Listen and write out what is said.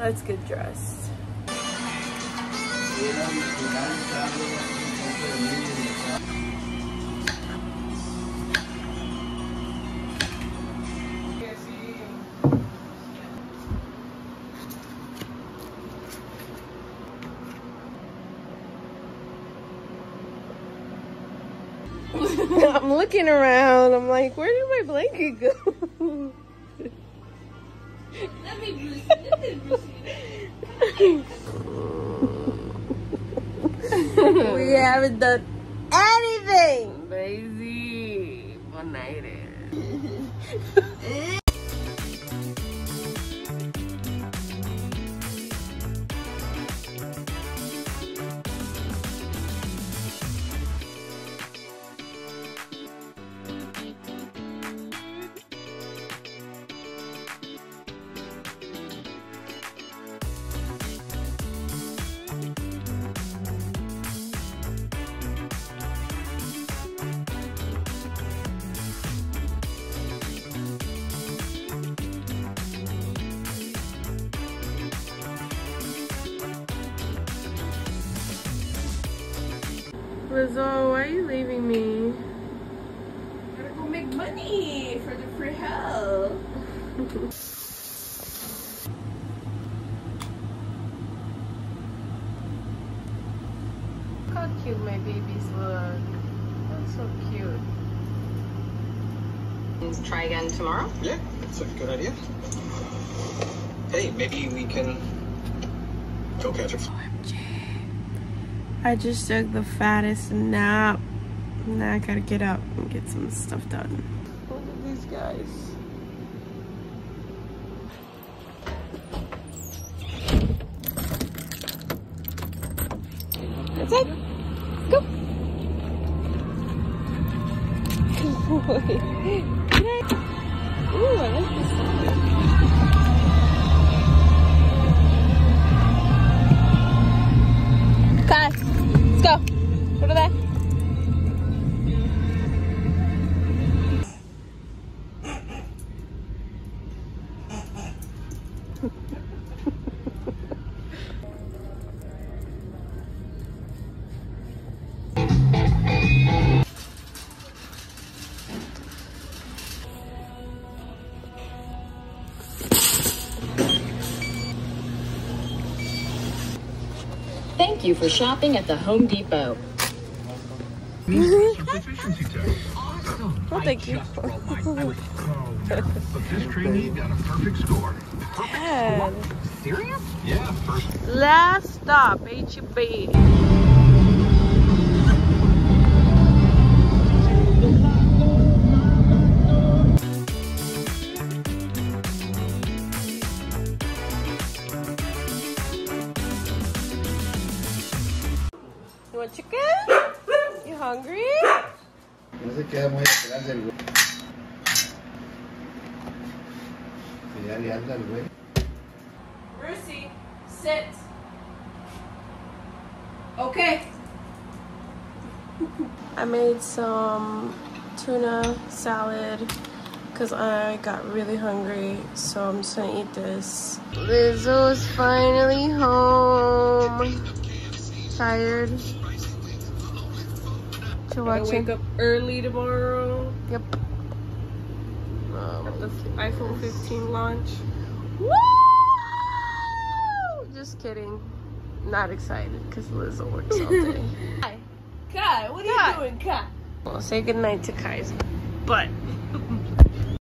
Let's get dressed. I'm looking around. I'm like, where did my blanket go? we haven't done anything. Lazy. One night Lizzo, why are you leaving me? Gotta go make money for the free help. Look how cute my babies look. That's so cute. Let's Try again tomorrow. Yeah, that's a good idea. Hey, maybe we can go catch oh, a fly. I just took the fattest nap. Now I gotta get up and get some stuff done. Look at these guys. That's it. Go. Wait. Can I? Ooh, I like this one. Thank you for shopping at the Home Depot. Proficiency test. Awesome. Well, thank you. Just rolled my- I was but this trainee got a perfect score. Dad. Serious? Yeah, first Last stop, HEB. Want chicken? You hungry? No se queda muy atrás del güey. Que ya le anda el güey. Brucey, sit. Okay. I made some tuna salad because I got really hungry, so I'm just gonna eat this. Lizzo's finally home. Tired. To watching. Wake up early tomorrow. Yep. Um, At the iPhone 15 launch. Woo! Just kidding. Not excited because Lizzo works all day. Kai, what are Kai. you doing, Kai? well, say goodnight to Kai's butt.